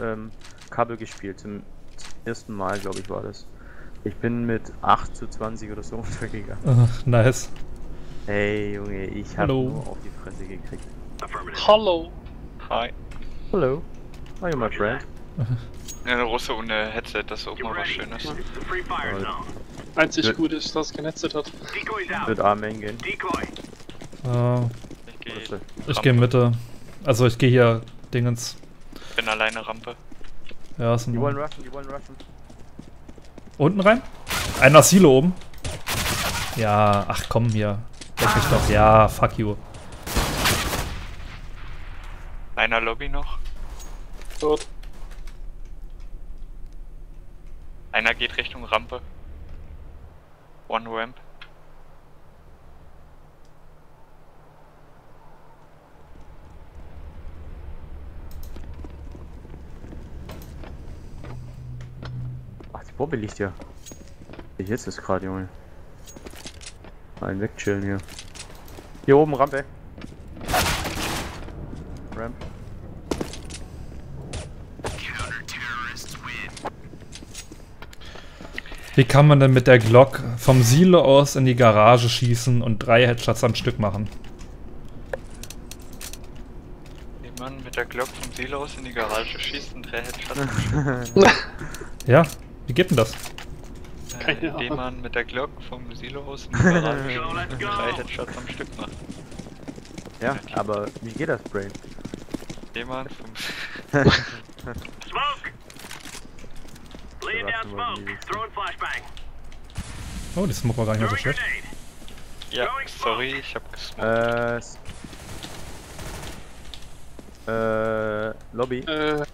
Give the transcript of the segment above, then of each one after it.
Ähm, Kabel gespielt, zum ersten Mal, glaube ich, war das. Ich bin mit 8 zu 20 oder so untergegangen. Ach, nice. Hey Junge, ich habe Hallo. nur auf die Fresse gekriegt. Hallo. Hi. Hello. How are you, my friend? Eine Russe ohne Headset, das ist auch mal was Schönes. Einzig gut ist, dass es Headset hat. Wird A Main gehen. Äh, Ich ich gehe Mitte. Also ich gehe hier Dingens. bin alleine Rampe. Ja, ist ein Die wollen rushen, die wollen rushen. Unten rein? Einer Silo oben. Ja, ach komm hier. Leck mich doch. Ja, fuck you. Einer Lobby noch. Dort. Einer geht Richtung Rampe. One Ramp. Ach, die Bombe liegt ja. Jetzt ist gerade, Junge. Einen wegchillen hier. Hier oben, Rampe. Ramp. Wie kann man denn mit der Glock vom Silo aus in die Garage schießen und drei Headshots am Stück machen? Jemand mit der Glock vom Silo aus in die Garage schießt und drei Headshots. Ja, wie geht denn das? Äh, indem man mit der Glock vom Silo aus in die Garage schießt und drei Headshots am Stück macht. Ja, aber wie geht das, Brain? Jemand vom Smoke! Oh, die Smoke war gar nicht mehr so schlecht. Ja, sorry, ich hab gesmoked. Äh. Äh. Lobby. Äh,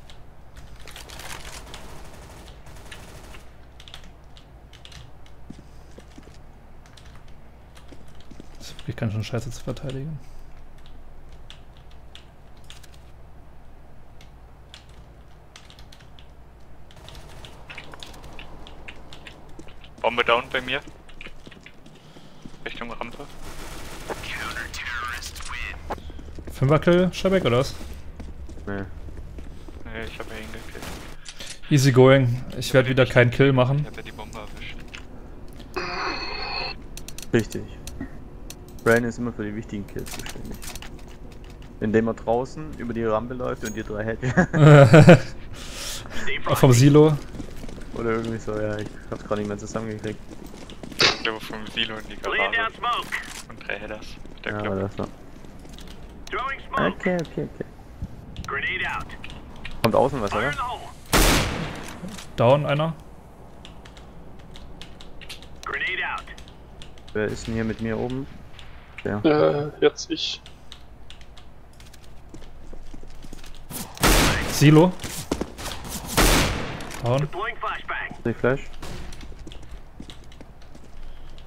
Das ist wirklich ganz schön scheiße zu verteidigen. Bombe down bei mir. Richtung Rampe. Fünferkill, Schebeck oder was? Nee. Nee, ich hab ja hingekillt. Easy going. Ich werde wieder keinen Kill Ich machen. hab ja die Bombe erwischt. Richtig. Brain ist immer für die wichtigen Kills zuständig. Indem er draußen über die Rampe läuft und die drei hält. Vom. Silo. Oder irgendwie so, ja, ich hab's gerade nicht mehr zusammengekriegt. Ich glaube vom Silo in die Garage. smoke. Und drei Headers. Der Ja, aber das war. Okay, okay, okay. Grenade out. Kommt außen was, oder? Down einer. Grenade out. Wer ist denn hier mit mir oben? Ja. äh, jetzt ich. Silo. Down. Die Flash?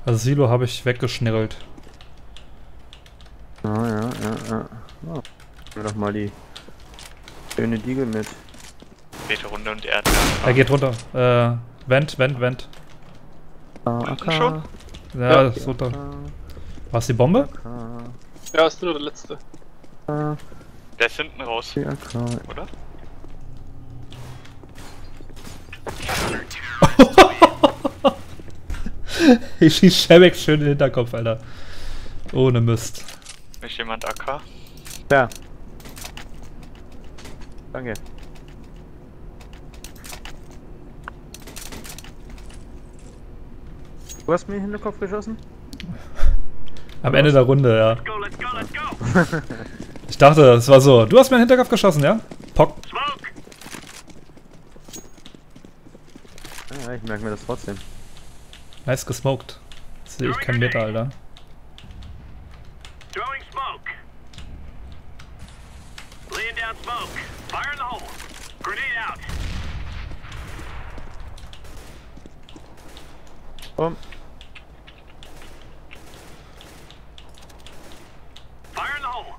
Also Silo habe ich weggeschnirrelt. Ah, ja, ja, ja. Oh. Nehmen wir doch mal die schöne Diegel mit. Zweite Runde und er Er geht runter. Äh, Vent, Vent, Vent. Ah, Unten schon? Ja, Ja. ist runter. War es die Bombe? Ja, ist nur der letzte. Ah, Der ist hinten raus, oder? Ich schieß Schebeck schön in den Hinterkopf, Alter. Ohne Mist. Ist jemand AK? Ja. Danke. Du hast mir in den Hinterkopf geschossen? Am Ende der Runde, ja. Go, let's go, let's go. Ich dachte, es war so. Du hast mir in den Hinterkopf geschossen, ja? Pock. Smoke. Ja, ich merke mir das trotzdem. Nice gesmoked. Sehe ich kein Meter, Alter. Throwing smoke. Laying down smoke. Fire in the hole. Grenade out. Komm. Fire in the hole.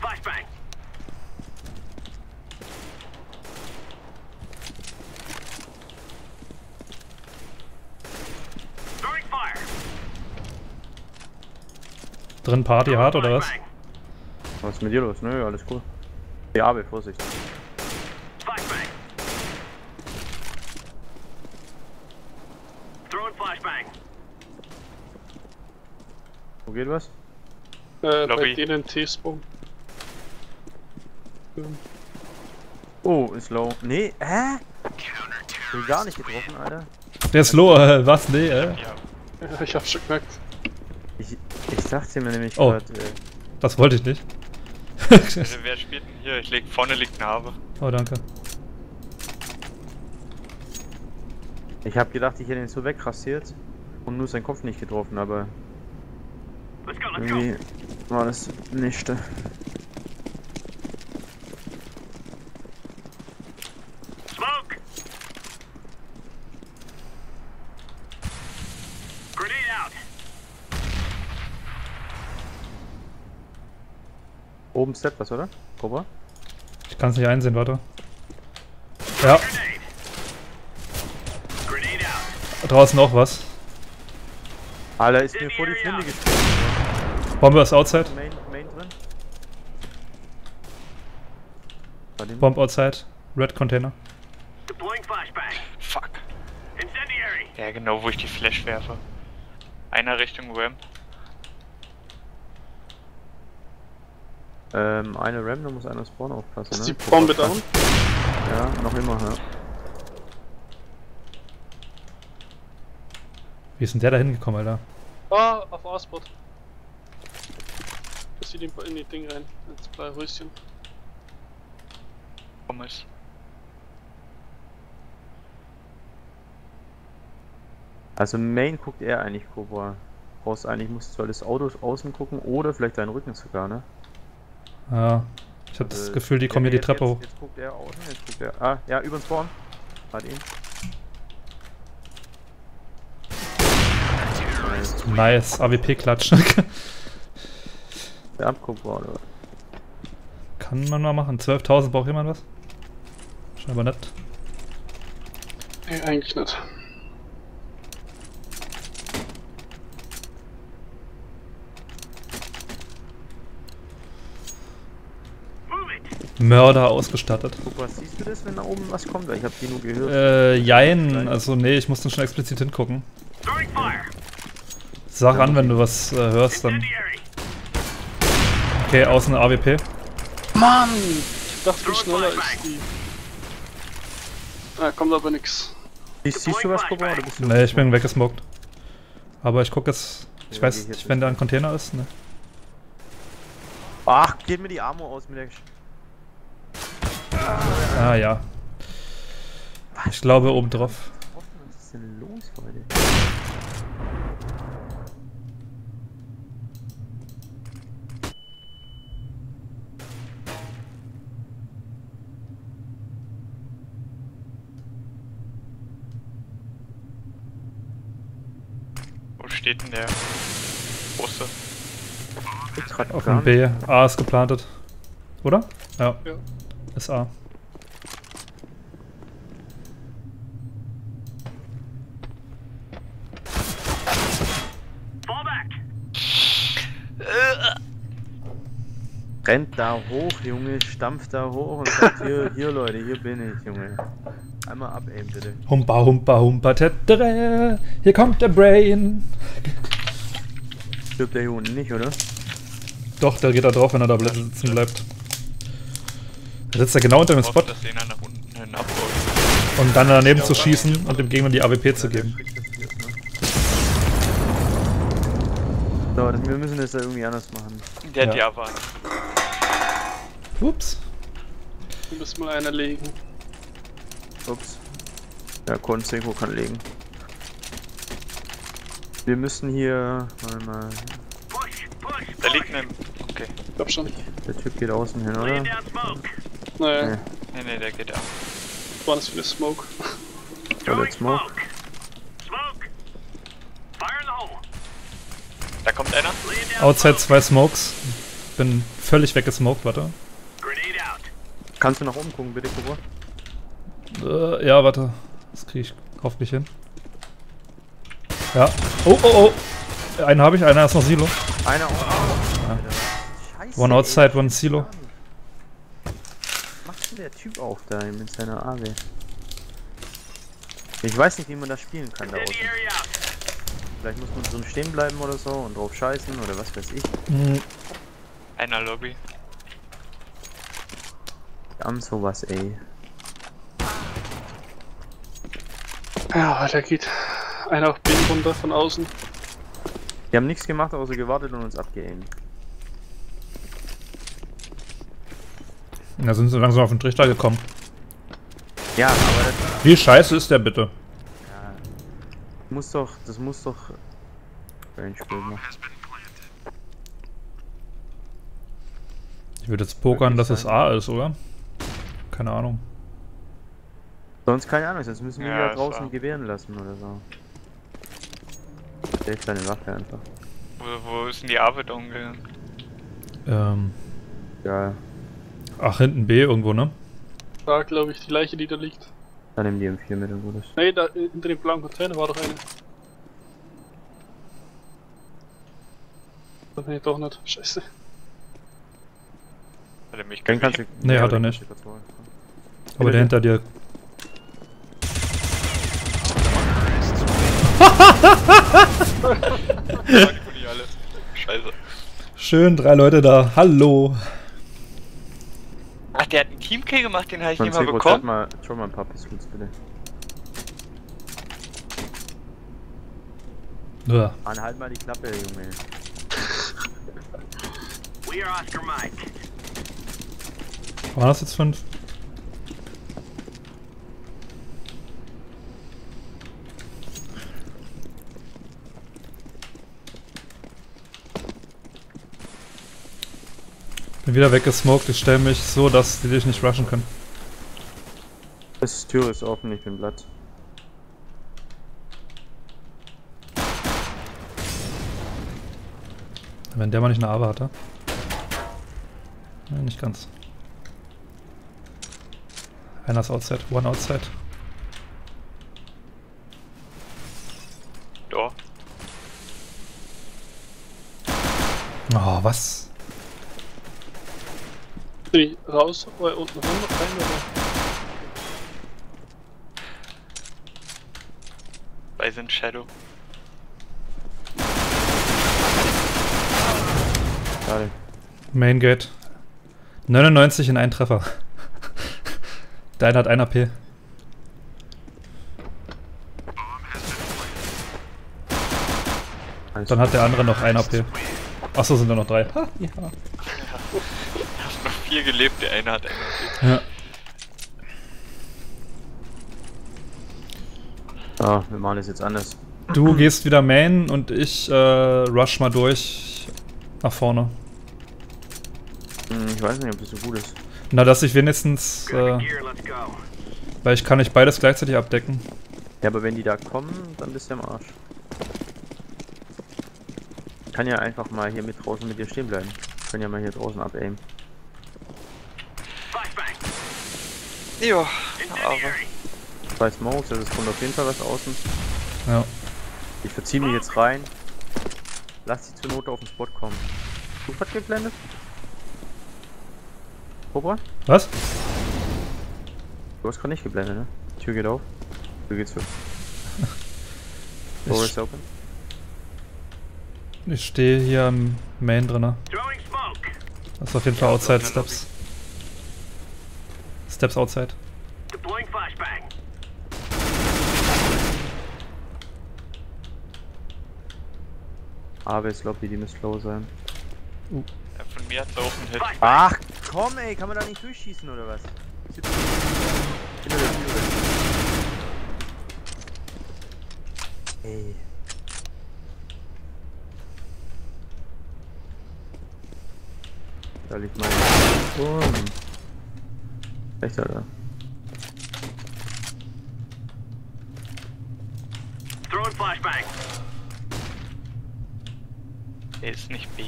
Flashbang. Throwing fire. Drin Party hart oder was? Was ist mit dir los? Nö, alles cool. Ja, aber Vorsicht. Flashbang. Throwing flashbang. Wo geht was? Äh, bei Lobby. denen T-Spawn. Oh, ist low. Nee, hä? Ich will gar nicht getroffen, Alter. Der ist low, äh, was? Nee, äh. Ja, ich hab's schon gemerkt. Ich, ich dachte mir nämlich Oh. gerade, äh, Das wollte ich nicht. also wer spielt denn hier? Ich leg vorne liegt eine Habe. oh, danke. ich habe gedacht, ich hätte ihn so wegrasiert und nur seinen Kopf nicht getroffen, aber Let's go, let's go. irgendwie war das nicht. äh. Smoke. Grenade out. Oben Step was, oder? Cobra? Ich kann es nicht einsehen, warte. Ja, Grenade. Grenade out. draußen auch was. Alter, ist mir vor die Flinte gesprungen. Bombe ist outside. Main, Main drin. Bomb outside. Red Container. Fuck. Incendiary. Ja, genau, wo ich die Flash werfe. Einer Richtung Ramp. Ähm, eine Ram, da muss einer Spawn aufpassen, Ist ne? die Bombe down? Ja, noch immer, ja. Wie ist denn der da hingekommen, Alter? Ah, auf A-Spot. Das sieht in in die Ding rein. Ins blaue Häuschen. Pommes. Also Main guckt er eigentlich Cobra. Brauchst eigentlich, musst du alles Autos außen gucken oder vielleicht deinen Rücken sogar, ne? Ja. Ich hab das Äh, Gefühl, die kommen hier die jetzt- Treppe jetzt, hoch. Jetzt guckt er außen, jetzt guckt er. Ah, ja, über den Spawn. Hat ihn. Nice. AWP-Klatsch. Der abguckt war, oder? Kann man mal machen. 12.000 braucht jemand was? Scheinbar nicht. Nee, eigentlich nicht. Mörder ausgestattet. Guck, was siehst du das, wenn da oben was kommt? Ich habe die nur gehört. Äh, jein. Also, nee, ich muss dann schon explizit hingucken. Sag an, wenn du was äh, hörst, dann. Okay, außen AWP. Mann! Ich dachte, wie schneller ist die. Ah, kommt aber nix. siehst, siehst du was, Cobra? Oder bist du Nee, ich bin weggesmoked. Aber ich guck jetzt. Ich Ja, weiß ich nicht, wenn da ein Container ist. Ne? Ach, geht mir die Armor aus mit der. Ah, ja. Ich glaube oben drauf. Was ist denn los heute? Wo steht denn der große? Grad Auf dem. B. A ist geplantet. Oder? Ja. Ja. Ist A. Fall back. Rennt da hoch, Junge, stampft da hoch und sagt, hier, hier Leute, hier bin ich, Junge. Einmal abaimen, bitte. Humpa, humpa, humpa, tetre. Hier kommt der Brain. Stirbt der hier unten nicht, oder? Doch, der geht da drauf, wenn er da sitzen bleibt. Da sitzt er genau unter dem Spot. Und dann daneben zu schießen und dem Gegner die AWP zu geben. ne? So, wir müssen das ja irgendwie anders machen. Der Ja. Abwarn. Ups. Wir müssen mal einer legen. Ups. Ja, Conseko kann legen. Wir müssen hier. Warte mal. Push, push, Da liegt ein. Okay. Ich glaub schon. Der Typ geht außen hin, oder? Nee. Nee, nee, der geht ab. war das für eine Smoke? Jetzt smoke? smoke. Fire in the hole. Da kommt einer. Outside zwei Smokes. Bin völlig weggesmoked, warte. Grenade out. Kannst du nach oben gucken, bitte, Cobra? Äh, ja, warte. Das kriege ich hoffentlich hin. Ja. Oh, oh, oh. Einen habe ich, einer ist noch Silo. Einer auch. One outside, one silo. Denn der Typ auch da mit seiner AW? Ich weiß nicht, wie man das spielen kann da außen. Vielleicht muss man so stehen bleiben oder so und drauf scheißen oder was weiß ich. Hm, Einer Lobby. An sowas, ey. Ja, weiter geht. Einer auf B runter von außen. Die haben nichts gemacht, außer gewartet und uns abgeaimt. Da sind sie langsam auf den Trichter gekommen. Ja, aber das Wie scheiße ist der bitte? muss doch, das muss doch machen. Ich würde jetzt pokern, dass es A ist, oder? Keine Ahnung. Sonst keine Ahnung, sonst müssen wir Ja, ja, draußen gewähren lassen oder so. Der ist seine Waffe einfach. Wo, wo ist denn die Arbeit umgegangen? Ähm, Ja, ach, hinten B irgendwo, ne? Da glaube ich die Leiche, die da liegt. dann nehmen die M4 mit und gut ist. Nee, da hinter dem blauen Container war doch eine. Das bin ich doch nicht. Scheiße. Hat er mich Dann kannst du. Nee, hat er nicht. Aber der hinter dir. Scheiße. Schön, drei Leute da. Hallo. Der hat einen Teamkill gemacht, den habe ich nicht mal bekommen. mal, schau mal ein paar Pistols bitte. Ja. Mann, halt mal die Klappe, Junge. We are Oscar Mike. Waren das jetzt fünf? Bin wieder weggesmoked. Ich stelle mich so, dass die dich nicht rushen können. Das Tür ist offen, ich bin Blatt. Wenn der mal nicht eine Aber hatte. Ja, nicht ganz. Einer ist outside, one outside. Doch. Oh, was? Bin ich raus, äh, unten rein, rein oder? Bei sind Shadow. Schade. Main Gate. 99 in einen Treffer. Deiner hat 1 AP. Dann hat der andere noch 1 AP. Achso, sind da noch drei. Ha, ja. Vier gelebt, der eine hat einen. ja. Ah, wir machen das jetzt anders. Du gehst wieder Main und ich äh, rush mal durch nach vorne. Hm, ich weiß nicht, ob das so gut ist. Na, dass ich wenigstens, äh, weil ich kann nicht beides gleichzeitig abdecken. Ja, aber wenn die da kommen, dann bist du am Arsch. Ich kann ja einfach mal hier mit draußen mit dir stehen bleiben. Ich kann ja mal hier draußen abaimen. Flashbang. Jo, aber. Zwei Smokes, also es kommt auf jeden Fall was außen. Ja. Ich verziehe mich jetzt rein. Lass sie zur Not auf den Spot kommen. Du hat geblendet? Cobra? Was? Du hast gerade nicht geblendet, ne? Tür geht auf. Tür geht zu. Door Ich, is open. ich stehe hier im Main drinne. Das ist auf jeden Fall outside Steps. Steps outside. Deploying flashbang. Aber ist Lobby, die müsste low sein. ja, von mir hat er auch einen Hit. Ach komm ey, kann man da nicht durchschießen oder was? Hinter der Tür. Ey. Da liegt mein Turm. Echt, Alter. Throwing flashbang. Er ist nicht B.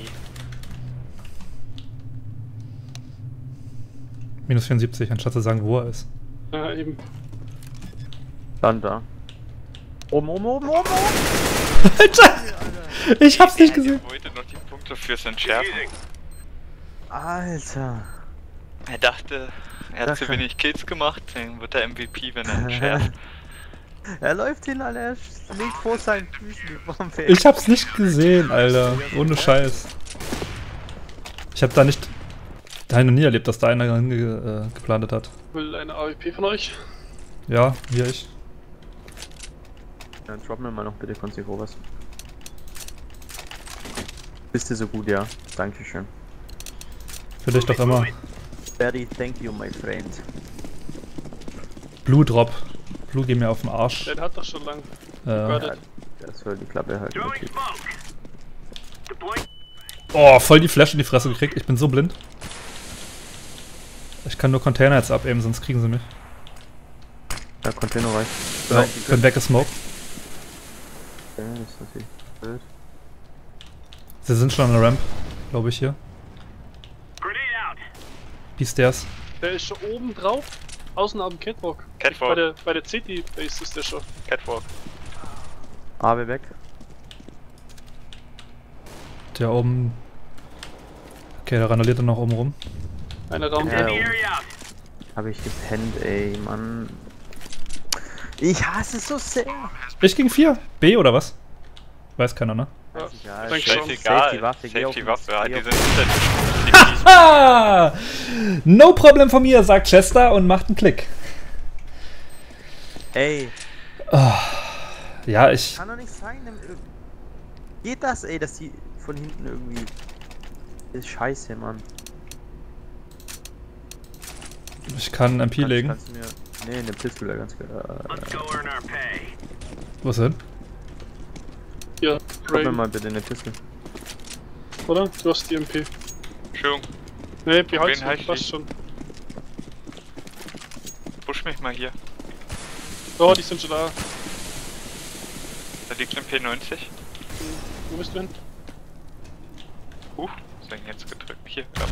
Minus 74, anstatt zu sagen, wo er ist. Ja, eben. Dann da. Oben, oben, oben, oben, oben! Alter! Ich hab's nicht gesehen. wollte noch die Punkte fürs Entschärfen. Alter. Er dachte, er hat zu wenig Kills gemacht, dann wird er MVP, wenn er schärft. Er läuft hin, Alter. Er liegt vor seinen Füßen die Bombe. Ich hab's nicht gesehen, Alter. Ohne Scheiß. Ich hab da nicht. Da noch nie erlebt, dass da einer hinge- äh, geplantet hat. Will eine AWP von euch? Ja, hier ich. Dann drop mir mal noch bitte Konzentro was. Bist du so gut, ja? Dankeschön. Für dich doch immer. Very thank you, my friend. Blue Drop. Blue geh mir auf den Arsch. Der hat doch schon lang. Äh, Warte. Das soll die Klappe halten. Oh, voll die Flash in die Fresse gekriegt. Ich bin so blind. Ich kann nur Container jetzt abeben, sonst kriegen sie mich. Ja, Container reicht. Ja, bin weggesmoked. Ja, das ist natürlich blöd. Sie sind schon an der Ramp, glaube ich hier. Out. B-Stairs. Der ist schon oben drauf. Außen am Catwalk. Catwalk. Bei der, bei der City Base ist der schon. Catwalk. AB weg. Der oben. Okay, der randaliert dann noch oben rum. Einer Raum. Ja. Enemy area out. Hab ich gepennt, ey, Mann. Ich hasse es so sehr. Ich gegen 4. B oder was? Weiß keiner, ne? Ja, Ja, schon. Scheißegal. Safety Waffe, Safety Waffe, ja, geh die sind hinter! No problem von mir, sagt Chester und macht einen Klick. Ey, Ja, ich. kann doch nicht sein. Geht das, ey, dass die von hinten irgendwie. Das ist scheiße, Mann. Ich kann MP Kannst- legen. Kannst mir. Nee, eine Pistole ganz äh, pay. Wo ist er hin? Hier, Gib mir mal bitte eine Pistole. Oder? Du hast die MP. Entschuldigung, Ne, behalt Wen halt sie. Passt ich? schon. push mich mal hier. Oh, die sind schon da. Da liegt ein P90. Wo bist du hin? Huch, was ich denn jetzt gedrückt? Hier, ja.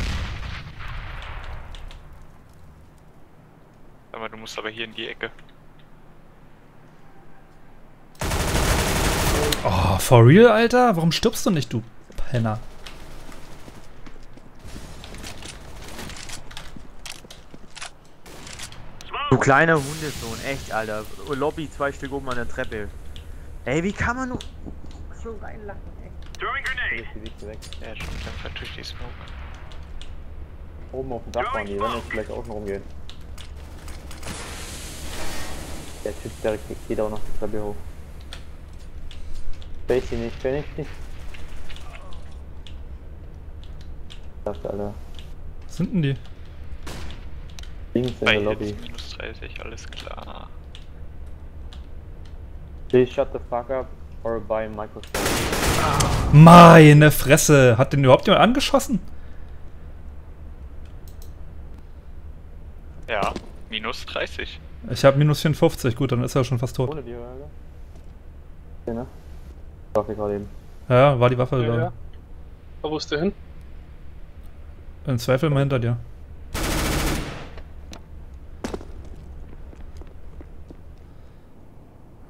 Sag mal, du musst aber hier in die Ecke. Oh, for real, Alter? Warum stirbst du nicht, du Penner? Du kleiner Hundesohn, echt, Alter. Lobby, zwei Stück oben an der Treppe. Ey, wie kann man nur so reinlachen, ey? Throwing grenade! Ja, schon, dann vertücht die Smoke. Oben auf dem Dach waren die, wenn jetzt gleich außen rumgehen. Der Typ direkt geht auch noch die Treppe hoch. Fällt sie nicht, fällt nicht. Dachte, Alter. Was sind denn die? Links in der Lobby. Jetzt. 35, alles klar. Please shut the fuck up or buy microphone. Meine Fresse! Hat den überhaupt jemand angeschossen? Ja, minus 30. Ich hab minus 54, gut, dann ist er schon fast tot. Ohne die Waffe. Ja, ne? Waffe gerade eben. Ja, war die Waffe ja, da. Ja. Wo ist der hin? Im Zweifel mal hinter dir.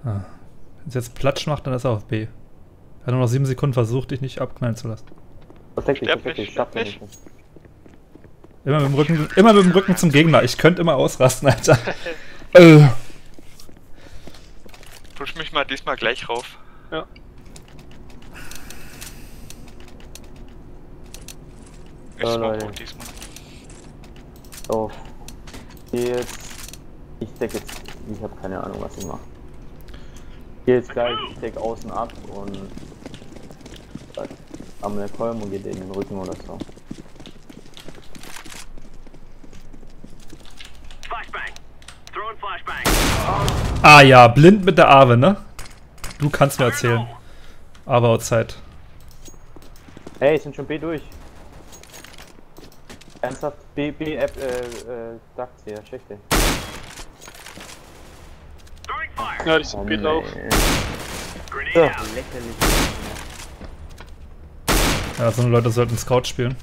Ah. Wenn es jetzt Platsch macht, dann ist er auf B. Er hat nur noch 7 Sekunden versucht, dich nicht abknallen zu lassen. Versteck dich, versteck dich, nicht, schaff nicht. Immer mit dem Rücken, immer mit dem Rücken zum Gegner. Ich könnte immer ausrasten, Alter. äh. Push mich mal diesmal gleich rauf. Ja. Ich Ja, smoke Leute. diesmal. So. Jetzt. Ich deck jetzt. Ich habe keine Ahnung, was ich mache. Geh jetzt gleich, ich deck außen ab und. Am der Kolm und geht in den Rücken oder so. Flashbang. Throwing flashbang. Ah ja, blind mit der Awe, ne? Du kannst mir erzählen. Aber outside. Hey, sind schon B durch. Ernsthaft? B, B, App, äh, äh, Ducts hier, Schächte. Throwing fire. Ja, die sind B drauf. Grenade Ja, lächerlich. Ja, so eine Leute sollten Scout spielen.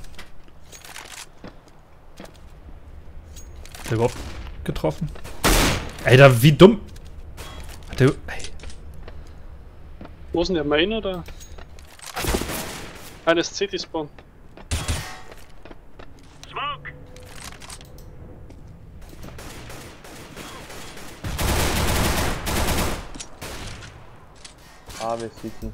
Hat der überhaupt getroffen? Ey, da wie dumm. Hat der. Ey. Wo ist denn der Main oder? Eines CT-Spawn. A bis City.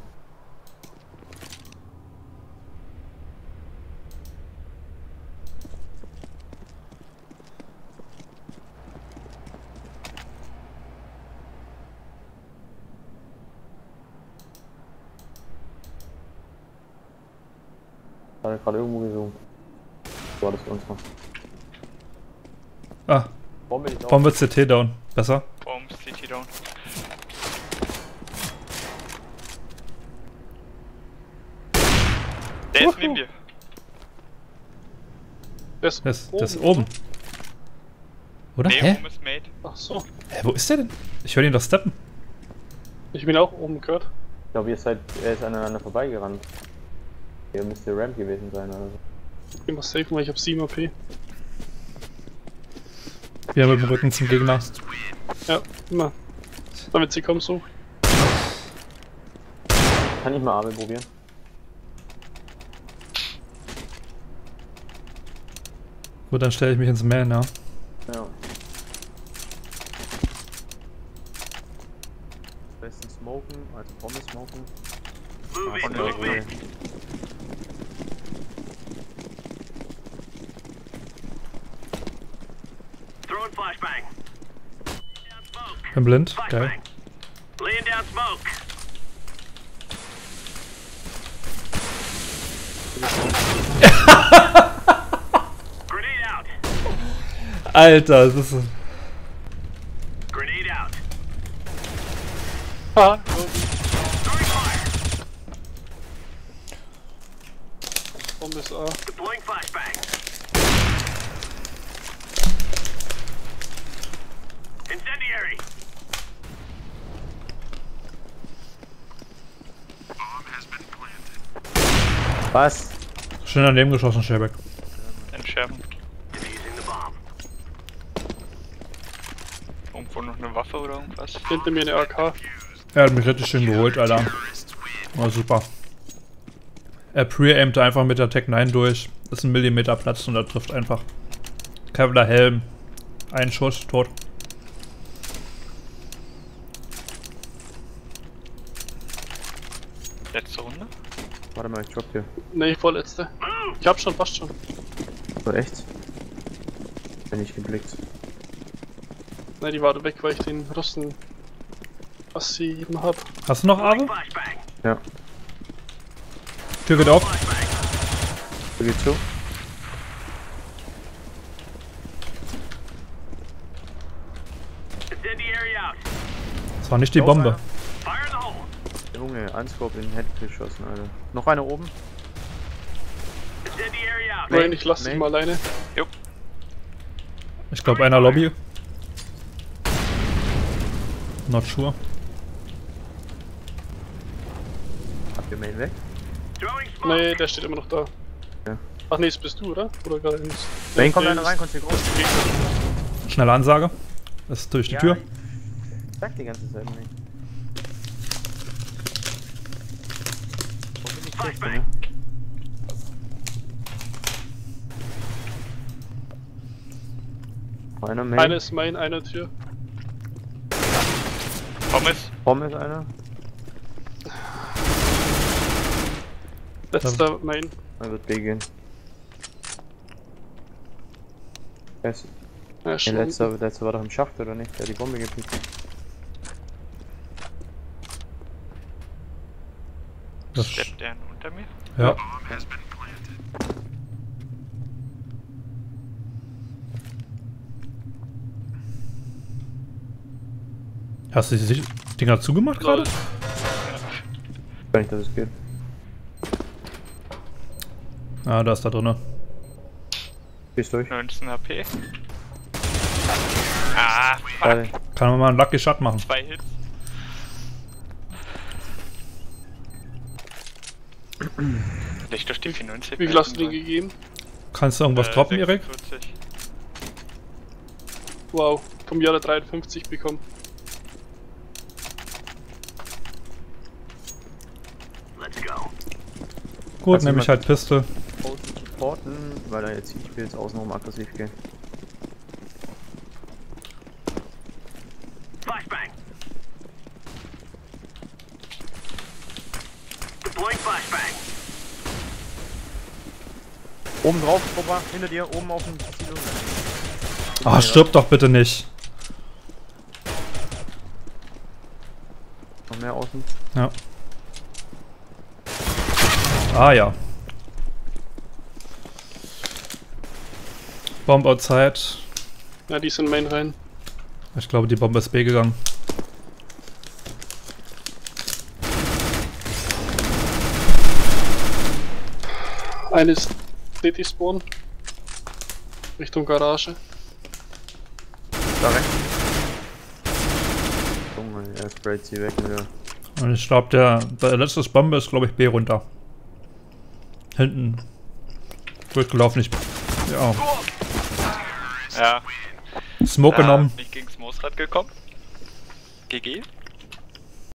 Hat er gerade irgendwo gesungen. War das unsere. Ah, Bombe. Bombe CT down. Besser. Bomb, City down. Der ist neben dir. Der ist, Der ist, der ist oben, oben. Oder? Nee, Hä? oben ist Mate. Ach so. Hä? Wo ist der denn? Ich höre ihn doch steppen. Ich bin auch oben gehört. Ich glaube, ihr seid, er ist aneinander vorbeigerannt. Ihr müsste Ramp gewesen sein oder so. Ich muss safe, weil ich hab 7 AP. Wir haben mit dem Rücken zum Gegner. Ja, immer. Damit sie kommen so. Kann ich mal Abel probieren? Gut, dann stelle ich mich ins Man, ja. Ja. Besten smoken, also Bombe smoken. Move Ah, in. Throwing flashbang. Bin blind. Geil. Flashbang. Laying down smoke. Grenade out. Alter, das ist. Grenade out. Fire. Bombe ist A. Deploying flashbang. Incendiary. Was? Schön daneben geschossen, Sherbeck. Entschärfen. Defusing the bomb. Irgendwo noch eine Irgendwas? Hinter mir eine AK. Er hat mich richtig schön geholt, Alter. War super. Er pre-aimt einfach mit der Tech 9 durch. Ist ein Millimeter Platz und er trifft einfach. Kevlar Helm. Ein Schuss, tot. Letzte Runde? Warte mal, ich drop dir. Ne, vorletzte. Ich hab schon, fast schon. So, echt? Bin ich geblickt. Ne, die war weg, weil ich den Russen was sie eben hab. Hast du noch Ave? Ja. Tür geht auf. Wo geht's zu? Das war nicht die Bombe. Junge, Unscope in den Head geschossen, Alter. Noch einer oben? Nein, ich lass dich mal alleine. Jupp. Ich glaube einer Lobby. Not sure. Habt ihr Main weg? Throwing smoke. Ne, der steht immer noch da. Ja. Ach nee, das bist du, oder? Oder gerade ins. Main kommt Nee, einer rein, konntest du groß. Schnelle Ansage. Das ist durch die Tür. Ich sag die ganze Zeit nicht. Wo bin ich Flashbang. ne? Einer Main. Einer ist mein, einer Tür. Pommes? Bombe ist einer. Letzter mein. Er wird B gehen. Wer ist- Ja, Der schon. letzte, der letzte war doch im Schacht, oder nicht? Der hat die Bombe gepickt. Das Steppt der unter mir? ja. Hast du die Dinger zugemacht gerade? Lol. Gar nicht, dass es geht. Ah, da ist da drinne. Gehst durch. 19 HP. Ah, fuck. Schade. Kann man mal einen Lucky Shot machen. Zwei Hits. Nicht durch die 94. Wie viel hast du denen gegeben? Kannst du irgendwas Äh, droppen, Erik? 46. Wow, vom Jahre 53 bekommen. Let's go. Gut, nehme ich halt Pistol. Außen supporten, weil er jetzt, ich will jetzt außenrum aggressiv gehen. Flashbang. Deploying flashbang. Oben drauf, Cobra, hinter dir, oben auf dem Silo. Ah, stirb doch bitte nicht. Noch mehr außen. Ja. Ah ja. Bomb outside. Ja, die sind Main rein. Ich glaube, die Bombe ist B gegangen. Eines City Spawn. Richtung Garage. Da rechts. Junge, er sprayt sie weg wieder. Und ich glaube, der, der letzte Bombe ist, glaube ich, B runter. Hinten. Durchgelaufen. Ich, ja. Ja. Smoke genommen. Äh, nicht gegens Moosrad gekommen. GG.